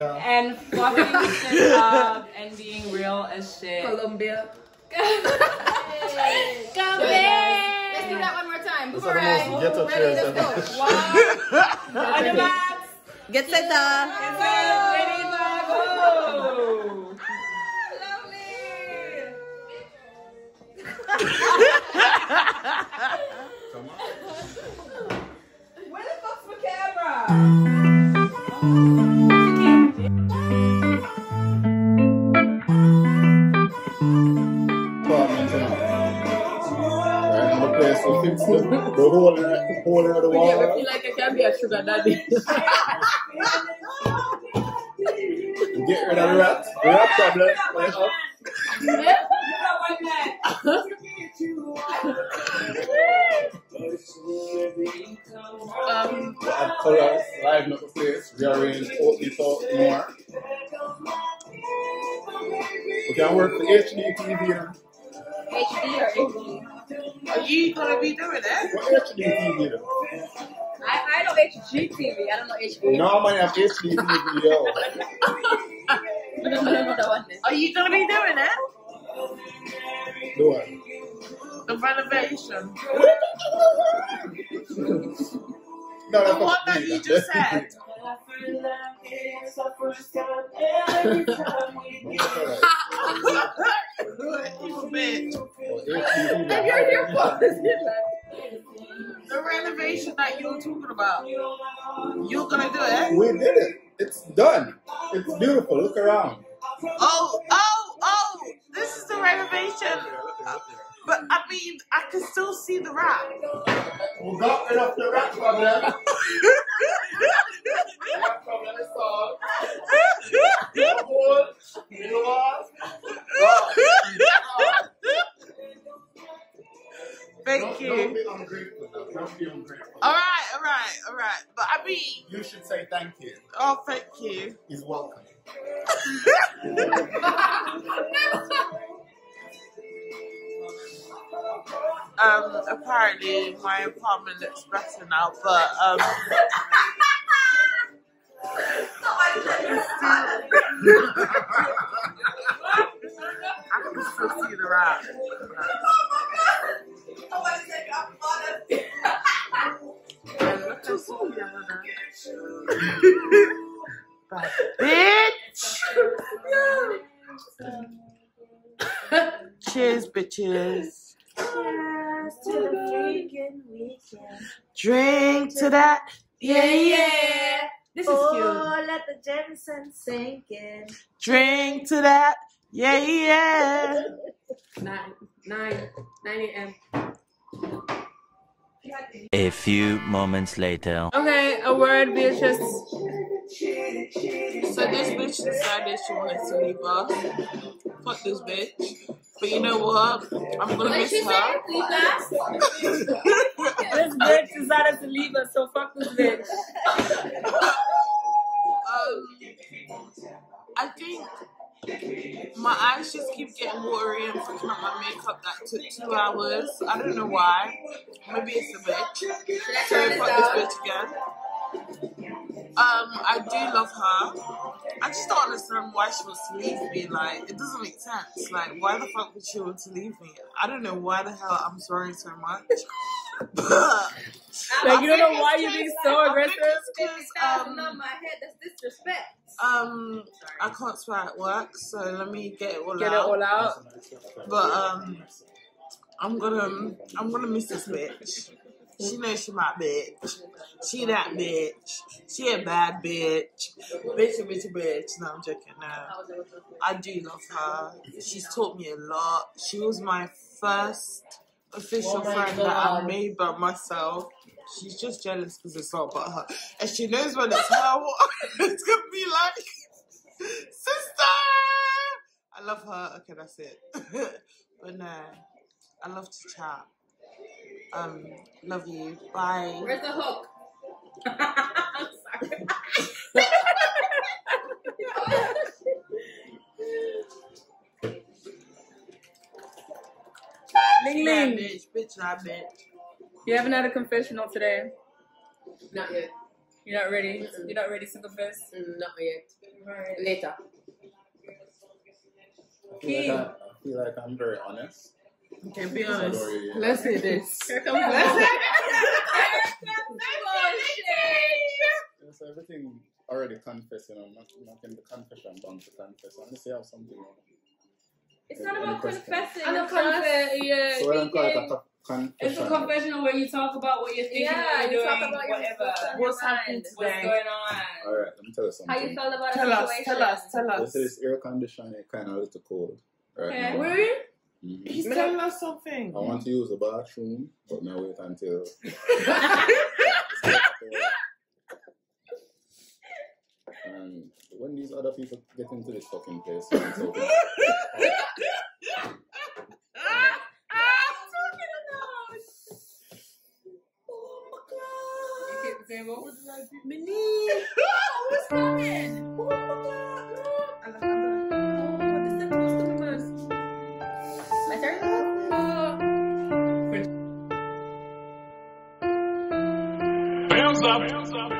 and fucking shit up and being real as shit. Colombia. Come Let's do that one more time. That's Before one of the most I ghetto ready, let's ever. go. One. On the mats. Get set up. It's ready to go. Where the fuck's my camera? Tonight. Right, and the place will fix the, the hole in the, hole in the Yeah, wall. I feel like I can be a sugar daddy. Get rid of the rat. The rat problem. Right up. um, We add colors, liven up the place, rearrange, open it out more. We can work for HD TV now. HD or HD? Are you gonna be doing it? What HD TV though? I, I know HGTV. I don't know HD. No man have HD TV yo. I don't know the one. Are you gonna be doing it? Do it. The renovation. No, The one that you just said. you bitch. HDTV. I'm your. The renovation that you were talking about. You're gonna do it? Eh? We did it. It's done. It's beautiful. Look around. Oh, oh, oh! This is the renovation. But I mean, I can still see the rat. We got rid of the rat problem. Right, all right, all right. But I mean, You should say thank you. oh, thank you. He's welcome. Um, apparently my apartment looks better now, but um. I can still see the rat. And look how small the other Bad bitch! Cheers, bitches. Drink to that. Yeah, yeah. This is Oh, let the Jameson sink in. Drink to that. Yeah, yeah. cute. Nine, nine, nine a.m. A few moments later. Okay, a word, Beatrice. So this bitch decided she wanted to leave us. Fuck this bitch. But you know what? I'm gonna What did miss her. say? Please last. This bitch decided to leave us, so fuck this bitch. Um, I think my eyes just keep getting watery and fucking up my makeup that took two hours. I don't know why. Maybe it's a bitch. So fuck this bitch again. Um, I do love her. I just don't understand why she wants to leave me. Like, it doesn't make sense. Like, why the fuck would she want to leave me? I don't know why the hell I'm sorry so much. but Like, you don't know why you're being so I aggressive? it's 'cause, Thousand um, on my head. That's disrespect. um, I can't swear at work, so let me get it all Get it out. all out. But um, I'm gonna I'm gonna miss this bitch. She knows she my bitch. She that bitch. She a bad bitch. Bitch, a bitch, a bitch. No, I'm joking. No, I do love her. She's taught me a lot. She was my first official Oh friend that I made by myself. She's just jealous because it's not about her. And she knows when it's her, it's gonna be like, sister! I love her. Okay, that's it. but no, I love to chat. Um, love you. Bye. Where's the hook? I'm. Ling Ling. Bitch, bitch, not bitch. You haven't had a confessional today. Not yet. You're not ready. You're not ready to confess. Mm, Not yet. Right. Later. I feel, like I, I feel like I'm very honest. Okay, be So I honest. don't Let's hear this. Here comes Leslie. Yes, everything already confessed, you know, not, not in the confession, bound to confess. I Unless you have something. It's not about confessing. I know it's just- confess, yeah. So I don't call it a speaking. It's a confessional where you talk about what you're thinking, Yeah, what you you're talk doing, about whatever. what's What's happening mind. What's going on? Alright, let me tell you something. How you felt about Tell a us, situation? tell us, tell us. This is air conditioning kind of a little cold right Okay. now. Really? Mhm. He's telling us something. I want to use the bathroom, but now wait until. and when these other people get into this fucking place, saying, what was that? Oh, What's happening? Oh my god, look. Oh, this is customers. My turn? Hands up.